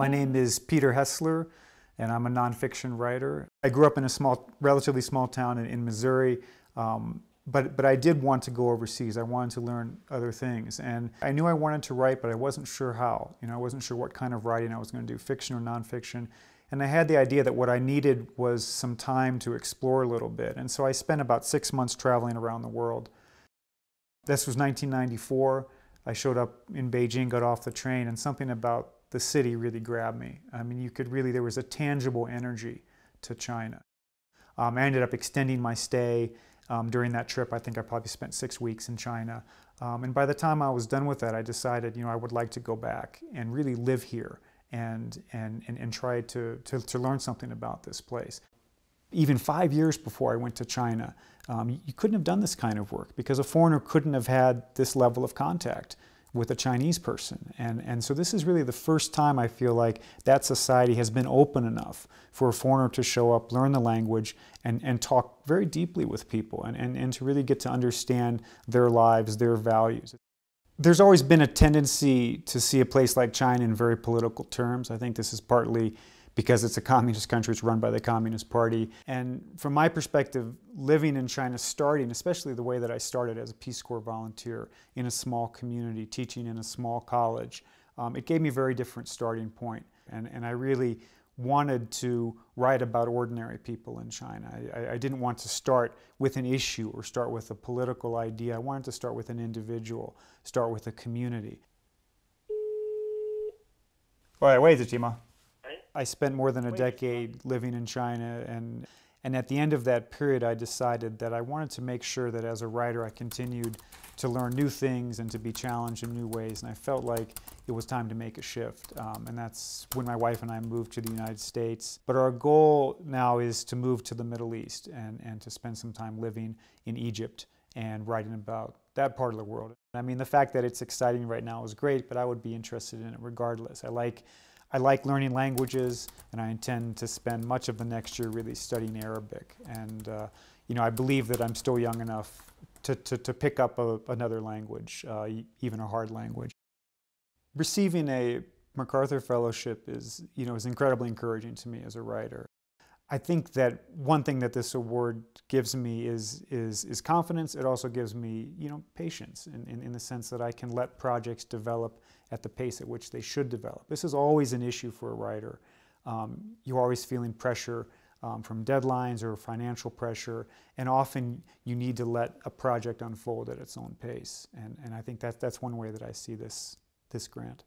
My name is Peter Hessler, and I'm a nonfiction writer. I grew up in a small, relatively small town in, in Missouri, um, but, but I did want to go overseas. I wanted to learn other things, and I knew I wanted to write, but I wasn't sure how. You know, I wasn't sure what kind of writing I was going to do, fiction or nonfiction. And I had the idea that what I needed was some time to explore a little bit. And so I spent about six months traveling around the world. This was 1994. I showed up in Beijing, got off the train, and something about the city really grabbed me. I mean, you could really, there was a tangible energy to China. Um, I ended up extending my stay um, during that trip. I think I probably spent six weeks in China. Um, and by the time I was done with that, I decided, you know, I would like to go back and really live here and, and, and, and try to, to, to learn something about this place. Even five years before I went to China, um, you couldn't have done this kind of work because a foreigner couldn't have had this level of contact with a Chinese person. And, and so this is really the first time I feel like that society has been open enough for a foreigner to show up, learn the language, and, and talk very deeply with people and, and, and to really get to understand their lives, their values. There's always been a tendency to see a place like China in very political terms. I think this is partly because it's a communist country, it's run by the Communist Party. And from my perspective, living in China, starting, especially the way that I started as a Peace Corps volunteer in a small community, teaching in a small college, um, it gave me a very different starting point. And, and I really wanted to write about ordinary people in China. I, I, didn't want to start with an issue or start with a political idea. I wanted to start with an individual, start with a community. All right, wait, Jima. I spent more than a decade living in China and and at the end of that period I decided that I wanted to make sure that as a writer I continued to learn new things and to be challenged in new ways. And I felt like it was time to make a shift. Um, and that's when my wife and I moved to the United States. But our goal now is to move to the Middle East and, and to spend some time living in Egypt and writing about that part of the world. I mean, the fact that it's exciting right now is great, but I would be interested in it regardless. I like, I like learning languages, and I intend to spend much of the next year really studying Arabic. And, uh, you know, I believe that I'm still young enough to, to, to pick up a, another language, uh, even a hard language. Receiving a MacArthur Fellowship is, you know, is incredibly encouraging to me as a writer. I think that one thing that this award gives me is, is, is confidence. It also gives me, you know, patience in, in, in the sense that I can let projects develop at the pace at which they should develop. This is always an issue for a writer. Um, you're always feeling pressure um, from deadlines or financial pressure, and often you need to let a project unfold at its own pace. And, and I think that, that's one way that I see this, this grant.